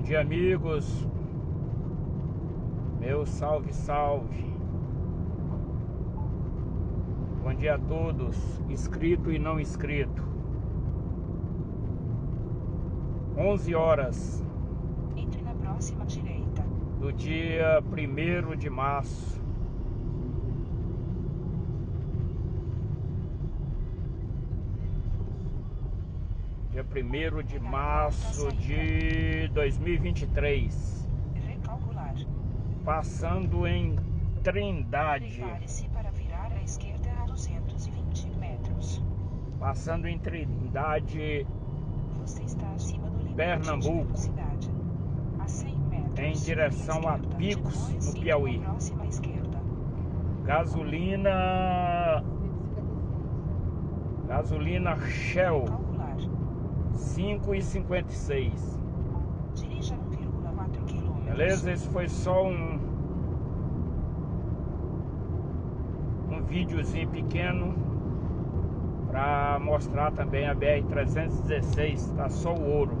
dia, amigos. Meu salve, salve. Bom dia a todos, inscrito e não inscrito. 11 horas. Entre na próxima direita. Do dia 1 de março. Dia 1 de março de 2023. Recalcular. Passando em Trindade. Prepare-se para virar à esquerda a 220 metros. Passando em Trindade. Você está acima do limite Pernambuco. de velocidade. A 100 metros. Em direção a Picos, no Piauí. Gasolina. Gasolina Shell Calcular. 5,56. Dirija 1,4 km. Beleza? Esse foi só um um videozinho pequeno para mostrar também a BR 316, tá só o ouro.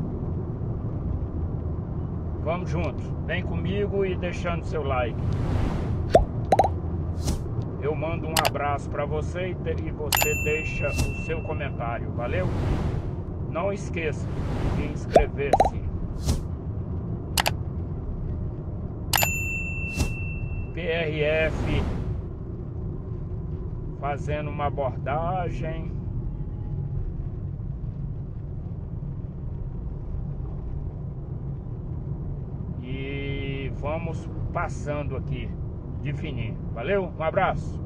Vamos juntos. Vem comigo e deixando seu like. Eu mando um abraço para você e e você deixa o seu comentário. Valeu? Não esqueça de inscrever-se. PRF fazendo uma abordagem. E vamos passando aqui de fininho. Valeu? Um abraço.